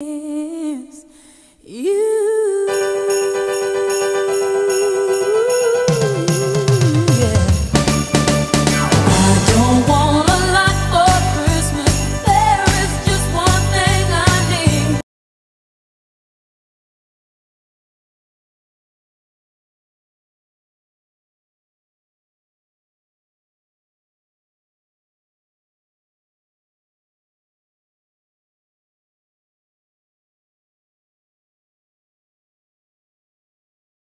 is